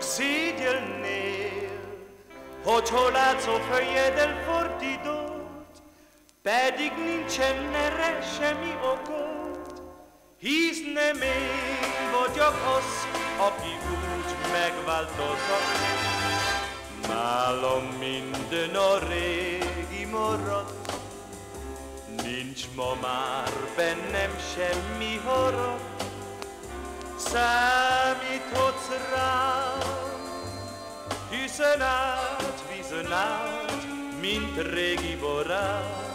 szégyelnél, hogy hol látszó fejed elfordított, pedig nincsen erre semmi okot, hisz nem én vagyok az, aki úgy megváltozott. Nálam minden a régi maradt, nincs ma már bennem semmi harag, számíthatsz rám, hiszen át, vízön át, mint régi barát.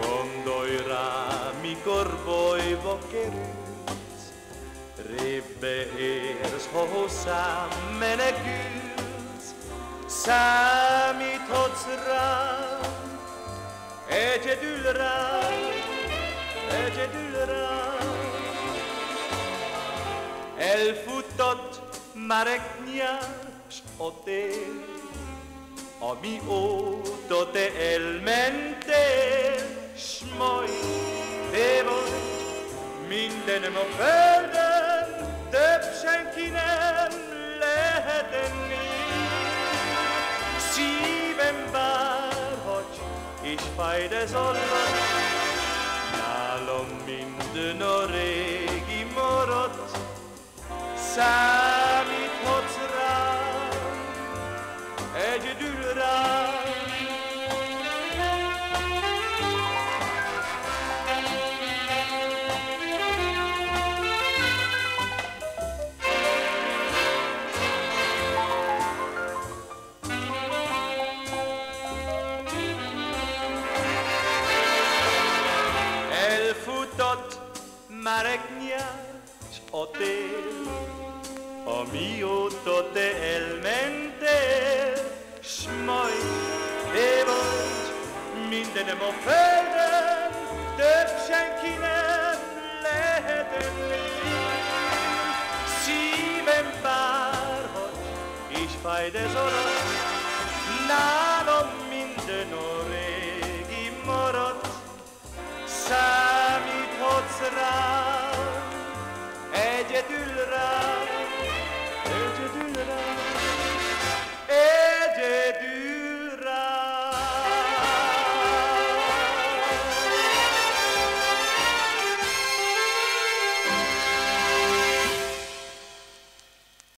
Gondolj rá, mikor bajba kerülsz, rébbe érsz, ha hozzám menekülsz, számíthatsz rám, egyedül rám, egyedül Elfutott már egy nyás a tél, amióta te elmentél, s majd te vagy mindenem a földön, több senki nem lehet enni. Szívem bárhogy is fáj, de zollat, nálam minden a régi számíthatsz rám, egyedül rám. Elfutott már egy nyás a tél, amióta te elmentél, s majd te vagy mindenem a földön, több senki nem lehet enni. Szívem bárhogy is fáj, de zorat, nálam minden a